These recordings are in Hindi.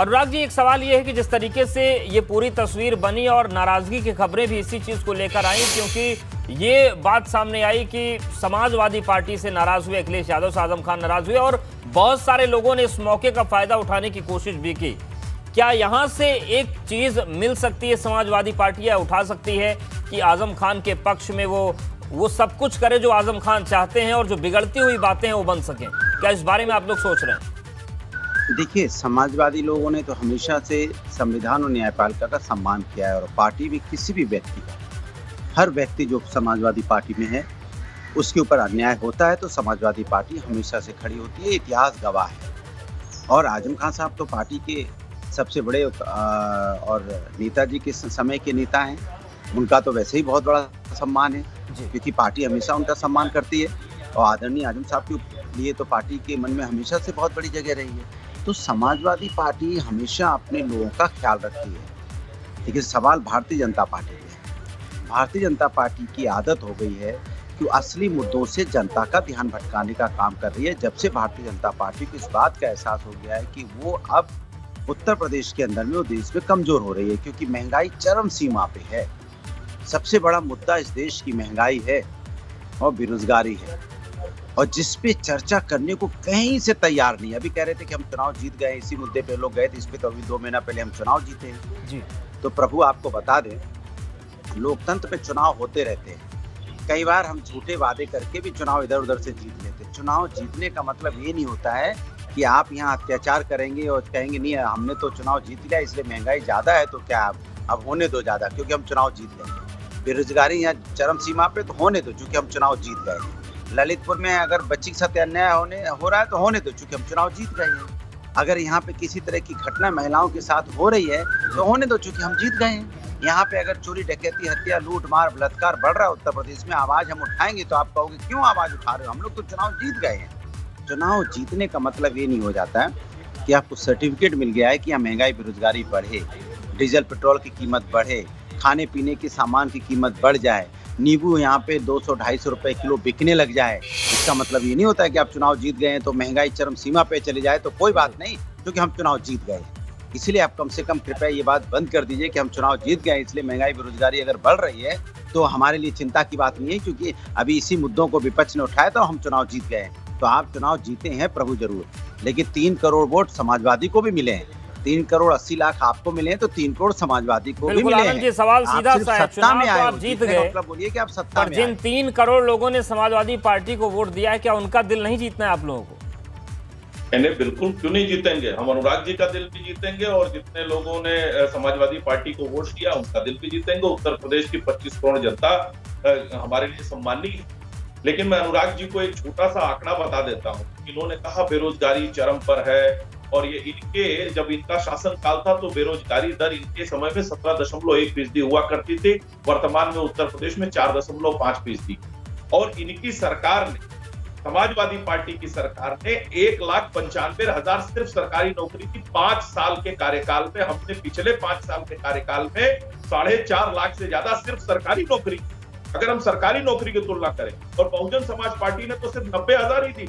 अनुराग जी, एक सवाल ये है कि जिस तरीके से ये पूरी तस्वीर बनी और नाराज़गी की खबरें भी इसी चीज़ को लेकर आई, क्योंकि ये बात सामने आई कि समाजवादी पार्टी से नाराज़ हुए अखिलेश यादव से आज़म खान नाराज़ हुए और बहुत सारे लोगों ने इस मौके का फ़ायदा उठाने की कोशिश भी की। क्या यहाँ से एक चीज़ मिल सकती है, समाजवादी पार्टी, या उठा सकती है कि आज़म खान के पक्ष में वो वो सब कुछ करे जो आज़म खान चाहते हैं और जो बिगड़ती हुई बातें हैं वो बन सकें? क्या इस बारे में आप लोग सोच रहे हैं? देखिए समाजवादी लोगों ने तो हमेशा से संविधान और न्यायपालिका का सम्मान किया है और पार्टी भी किसी भी व्यक्ति का हर व्यक्ति जो समाजवादी पार्टी में है उसके ऊपर अन्याय होता है तो समाजवादी पार्टी हमेशा से खड़ी होती है इतिहास गवाह है। और आज़म खान साहब तो पार्टी के सबसे बड़े और नेताजी के समय के नेता हैं। उनका तो वैसे ही बहुत बड़ा सम्मान है क्योंकि पार्टी हमेशा उनका सम्मान करती है। और आदरणीय आज़म साहब के लिए तो पार्टी के मन में हमेशा से बहुत बड़ी जगह रही है। तो समाजवादी पार्टी हमेशा अपने लोगों का ख्याल रखती है। लेकिन सवाल भारतीय जनता पार्टी है। भारतीय जनता पार्टी की आदत हो गई है कि असली मुद्दों से जनता का ध्यान भटकाने का काम कर रही है। जब से भारतीय जनता पार्टी को इस बात का एहसास हो गया है कि वो अब उत्तर प्रदेश के अंदर में वो देश में कमज़ोर हो रही है, क्योंकि महँगाई चरम सीमा पे है। सबसे बड़ा मुद्दा इस देश की महँगाई है और बेरोजगारी है। और जिस पे चर्चा करने को कहीं से तैयार नहीं। अभी कह रहे थे कि हम चुनाव जीत गए इसी मुद्दे पे लोग गए थे इस पे तो अभी दो महीना पहले हम चुनाव जीते हैं। जी। तो प्रभु आपको बता दें लोकतंत्र में चुनाव होते रहते हैं। कई बार हम झूठे वादे करके भी चुनाव इधर उधर से जीत लेते हैं। चुनाव जीतने का मतलब ये नहीं होता है कि आप यहाँ अत्याचार करेंगे और कहेंगे नहीं हमने तो चुनाव जीत लिया इसलिए महँगाई ज़्यादा है तो क्या आप अब होने दो ज़्यादा क्योंकि हम चुनाव जीत गए बेरोजगारी यहाँ चरम सीमा पे तो होने दो चूँकि हम चुनाव जीत गए ललितपुर में अगर बच्ची के साथ अन्याय होने, हो रहा है तो होने दो, चूँकि हम चुनाव जीत गए हैं। अगर यहाँ पे किसी तरह की घटना महिलाओं के साथ हो रही है तो होने दो, चूँकि हम जीत गए हैं। यहाँ पे अगर चोरी, डकैती, हत्या लूट मार बलात्कार बढ़ रहा है उत्तर प्रदेश में, आवाज़ हम उठाएँगे तो आप कहोगे, क्यों आवाज़ उठा रहे हो? हम लोग तो चुनाव जीत गए हैं। चुनाव जीतने का मतलब ये नहीं हो जाता है कि आपको सर्टिफिकेट मिल गया है कि यहाँ महँगाई, बेरोजगारी बढ़े, डीजल, पेट्रोल की कीमत बढ़े खाने पीने के सामान की कीमत बढ़ जाए। नींबू यहाँ पे 200 ढाई सौ रुपए किलो बिकने लग जाए। इसका मतलब ये नहीं होता है कि आप चुनाव जीत गए हैं तो महँगाई चरम सीमा पे चले जाए तो कोई बात नहीं, क्योंकि हम चुनाव जीत गए इसलिए आप कम से कम कृपया ये बात बंद कर दीजिए कि हम चुनाव जीत गए इसलिए महँगाई, बेरोजगारी अगर बढ़ रही है तो हमारे लिए चिंता की बात नहीं है, क्योंकि अभी इसी मुद्दों को विपक्ष ने उठाया तो हम चुनाव जीत गए तो आप चुनाव जीते हैं, प्रभु ज़रूर। लेकिन तीन करोड़ वोट समाजवादी को भी मिले हैं। तीन करोड़ अस्सी लाख आपको मिले तो तीन करोड़ समाजवादी को भी मिले हैं। सवाल सीधा सा है चुनाव में तो आप जीत गए। मतलब बोलिए कि आप सत्ता में जिन तीन करोड़ लोगों ने समाजवादी पार्टी को वोट दिया है क्या उनका दिल नहीं जीतना है आप लोगों को? इन्हें बिल्कुल क्यों नहीं जीतेंगे? हम अनुराग जी का दिल भी जीतेंगे और जितने लोगों ने समाजवादी पार्टी को वोट दिया उनका दिल भी जीतेंगे। उत्तर प्रदेश की 25 करोड़ जनता हमारे लिए सम्मानी है। लेकिन मैं अनुराग जी को एक छोटा सा आंकड़ा बता देता हूँ। इन्होंने कहा बेरोजगारी चरम पर है और ये इनके, जब इनका शासन काल था तो बेरोजगारी दर इनके समय में सत्रह दशमलव एक फ़ीसदी हुआ करती थी। वर्तमान में उत्तर प्रदेश में चार दशमलव पाँच फ़ीसदी। और इनकी सरकार ने, समाजवादी पार्टी की सरकार ने एक लाख पंचानवे हज़ार सिर्फ़ सरकारी नौकरी की पाँच साल के कार्यकाल में, हमने पिछले पाँच साल के कार्यकाल में साढ़े चार लाख से ज़्यादा सिर्फ़ सरकारी नौकरी अगर हम सरकारी नौकरी की तुलना करें, और बहुजन समाज पार्टी ने तो सिर्फ़ नब्बे हज़ार ही दी।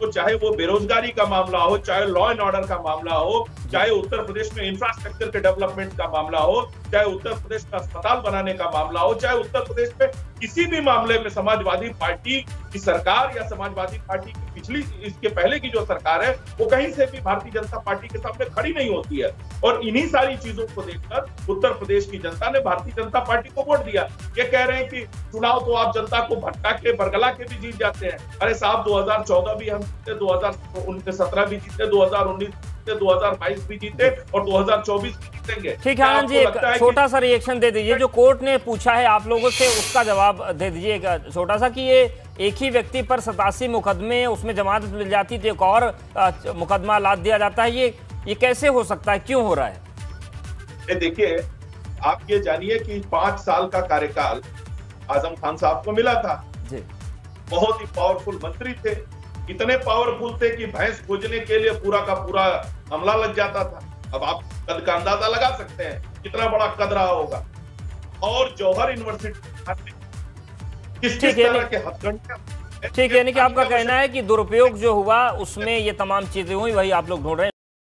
तो चाहे वो बेरोजगारी का मामला हो, चाहे लॉ एंड ऑर्डर का मामला हो, चाहे उत्तर प्रदेश में इंफ्रास्ट्रक्चर के डेवलपमेंट का मामला हो, चाहे उत्तर प्रदेश में अस्पताल बनाने का मामला हो, चाहे उत्तर प्रदेश में किसी भी मामले में समाजवादी पार्टी की सरकार या समाजवादी पार्टी की पिछली, इसके पहले की जो सरकार है, वो कहीं से भी भारतीय जनता पार्टी के सामने खड़ी नहीं होती है। और इन्हीं सारी चीज़ों को देखकर उत्तर प्रदेश की जनता ने भारतीय जनता पार्टी को वोट दिया। ये कह रहे हैं कि चुनाव तो आप जनता को भटका के, बरगला के भी जीत जाते हैं। अरे साहब 2014 भी हम जीते दो हज़ार भी जीते दो हज़ार जीते 2022 भी जीते और 2024 भी जीतेंगे। ठीक है आनंद जी एक छोटा सा रिएक्शन दे दीजिए जो कोर्ट ने पूछा है आप लोगों से उसका जवाब दे दीजिए। छोटा सा कि ये एक ही व्यक्ति पर सतासी मुकदमे उसमें जमानत मिल जाती थी एक और मुकदमा लाद दिया जाता है। ये ये कैसे हो सकता है? क्यों हो रहा है? देखिए आप ये जानिए कि पाँच साल का कार्यकाल आज़म खान साहब को मिला था। जी। बहुत ही पावरफुल मंत्री थे। इतने पावरफुल थे कि भैंस खोजने के लिए पूरा का पूरा हमला लग जाता था। अब आप कद का अंदाज़ा लगा सकते हैं कितना बड़ा कद रहा होगा। और जौहर यूनिवर्सिटी किस किस तरह के हथकंडे ठीक है यानी कि आपका कहना है कि दुरुपयोग जो हुआ उसमें ये तमाम चीज़ें हुई वही आप लोग ढूंढ रहे हैं।